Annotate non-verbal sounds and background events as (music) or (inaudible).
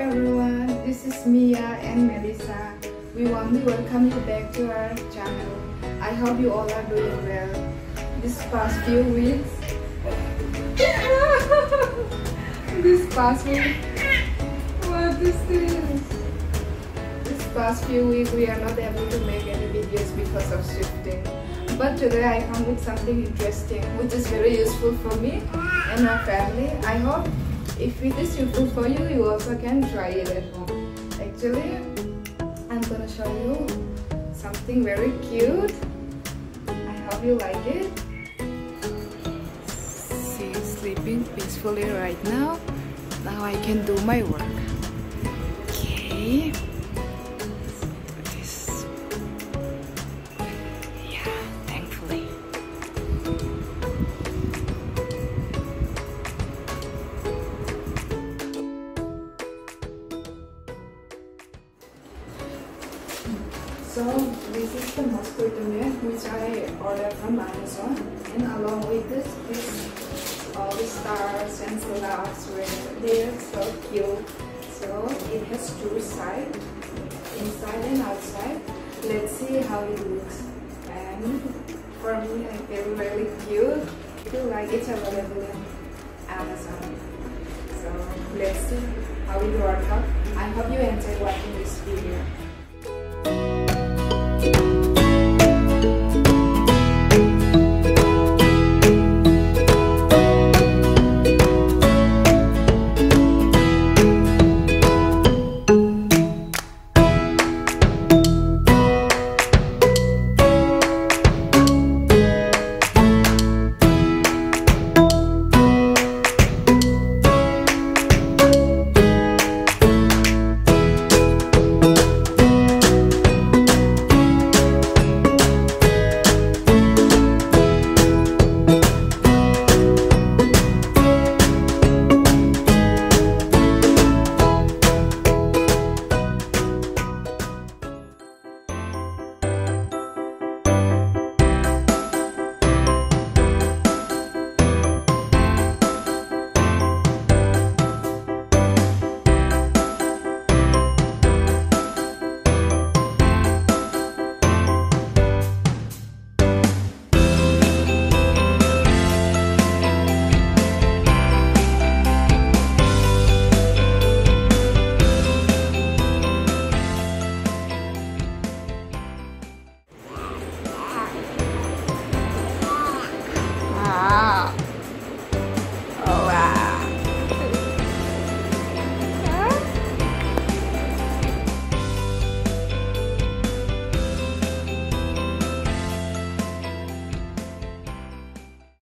everyone, this is Mia and Melissa. We warmly welcome you back to our channel. I hope you all are doing well. This past few weeks, (laughs) this past week, what is this? This past few weeks we are not able to make any videos because of shifting. But today I come with something interesting which is very useful for me and my family. I hope if it is useful for you, you also can try it at home. Actually, I'm gonna show you something very cute. I hope you like it. She's sleeping peacefully right now. Now I can do my work. So this is the mosquito net which I ordered from Amazon and along with this, this all the stars and flowers they're so cute. So it has two sides, inside and outside. Let's see how it looks. And for me I feel really cute. I feel like it's available in Amazon. So let's see how it works out. I hope you enjoy watching this video.